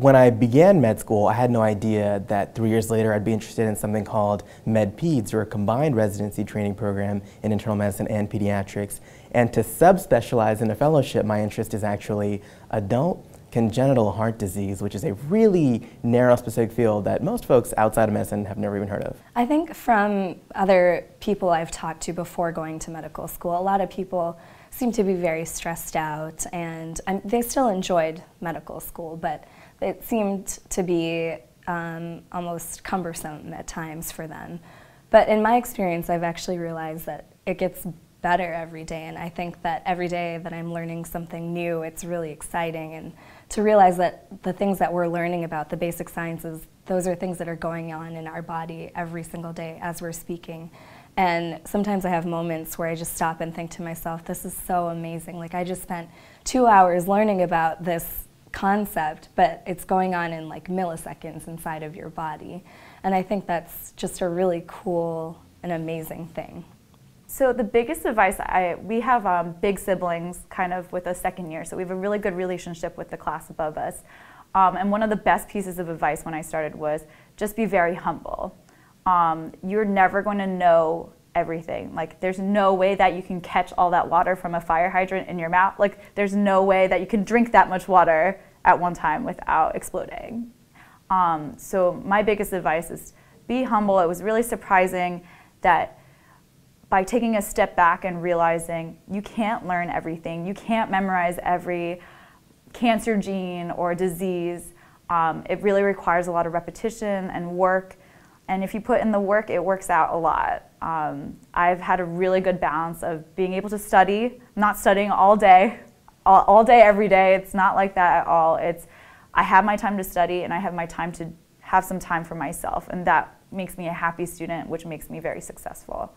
when I began med school, I had no idea that three years later I'd be interested in something called Med Peds, or a combined residency training program in internal medicine and pediatrics. And to subspecialize in a fellowship, my interest is actually adult congenital heart disease, which is a really narrow specific field that most folks outside of medicine have never even heard of. I think from other people I've talked to before going to medical school, a lot of people seem to be very stressed out and um, they still enjoyed medical school, but it seemed to be um, almost cumbersome at times for them. But in my experience, I've actually realized that it gets better every day, and I think that every day that I'm learning something new, it's really exciting. And to realize that the things that we're learning about, the basic sciences, those are things that are going on in our body every single day as we're speaking. And sometimes I have moments where I just stop and think to myself, this is so amazing. Like I just spent two hours learning about this concept, but it's going on in like milliseconds inside of your body. And I think that's just a really cool and amazing thing. So the biggest advice I we have um, big siblings kind of with a second year, so we have a really good relationship with the class above us. Um, and one of the best pieces of advice when I started was just be very humble. Um, you're never going to know everything. Like there's no way that you can catch all that water from a fire hydrant in your mouth. Like there's no way that you can drink that much water at one time without exploding. Um, so my biggest advice is be humble. It was really surprising that by taking a step back and realizing you can't learn everything, you can't memorize every cancer gene or disease. Um, it really requires a lot of repetition and work. And if you put in the work, it works out a lot. Um, I've had a really good balance of being able to study, not studying all day, all, all day, every day. It's not like that at all. It's I have my time to study and I have my time to have some time for myself. And that makes me a happy student, which makes me very successful.